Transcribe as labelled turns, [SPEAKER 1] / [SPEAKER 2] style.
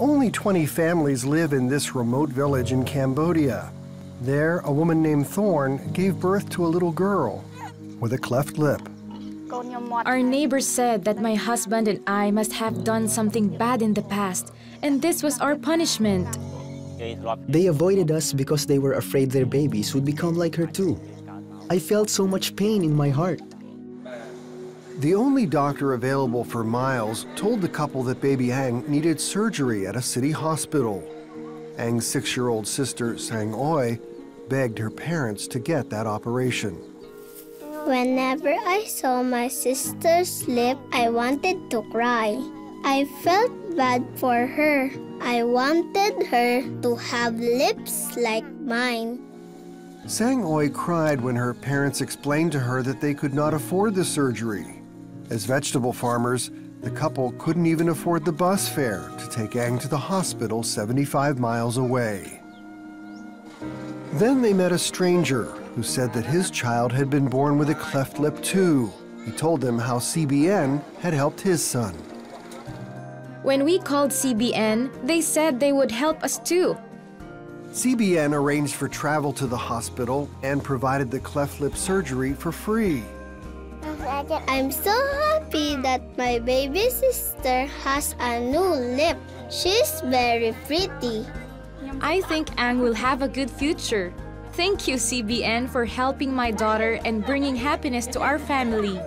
[SPEAKER 1] Only 20 families live in this remote village in Cambodia. There, a woman named Thorn gave birth to a little girl with a cleft lip.
[SPEAKER 2] Our neighbors said that my husband and I must have done something bad in the past, and this was our punishment.
[SPEAKER 3] They avoided us because they were afraid their babies would become like her too. I felt so much pain in my heart.
[SPEAKER 1] The only doctor available for Miles told the couple that baby Ang needed surgery at a city hospital. Ang's six-year-old sister, Sang Oi, begged her parents to get that operation.
[SPEAKER 4] Whenever I saw my sister's lip, I wanted to cry. I felt bad for her. I wanted her to have lips like mine.
[SPEAKER 1] Sang Oi cried when her parents explained to her that they could not afford the surgery. As vegetable farmers, the couple couldn't even afford the bus fare to take Ang to the hospital 75 miles away. Then they met a stranger who said that his child had been born with a cleft lip too. He told them how CBN had helped his son.
[SPEAKER 2] When we called CBN, they said they would help us too.
[SPEAKER 1] CBN arranged for travel to the hospital and provided the cleft lip surgery for free.
[SPEAKER 4] I'm so happy that my baby sister has a new lip. She's very pretty.
[SPEAKER 2] I think Ang will have a good future. Thank you, CBN, for helping my daughter and bringing happiness to our family.